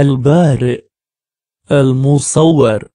البارئ المصور.